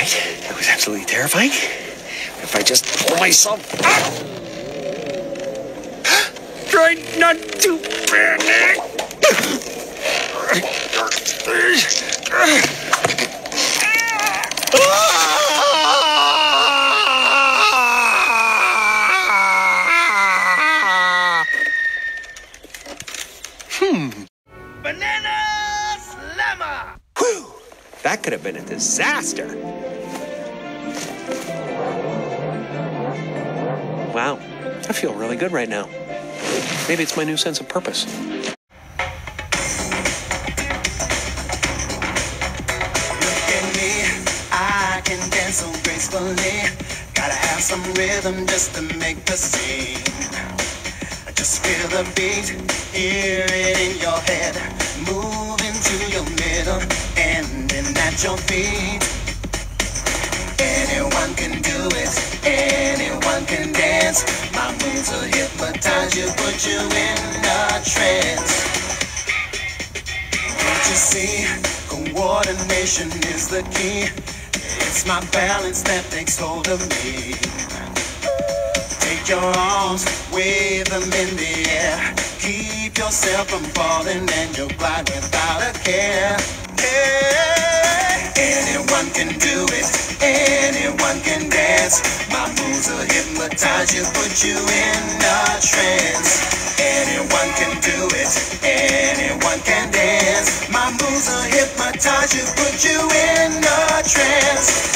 right. That was absolutely terrifying. If I just pull myself up. Try not to panic. Hmm. Banana Slammer! Whew. That could have been a disaster. I feel really good right now. Maybe it's my new sense of purpose. So gracefully. Gotta have some rhythm just to make the scene. Just feel the beat, hear it in your head. Move into your middle, ending at your feet. Anyone can do it, anyone can dance. My will hypnotize you, put you in a trance. Can't you see? Coordination is the key. It's my balance that takes hold of me. Take your arms, wave them in the air. Keep yourself from falling and you'll glide without a care. Can do it, anyone can dance. My moves will hypnotize you, put you in a trance. Anyone can do it, anyone can dance. My moves will hypnotize you, put you in a trance.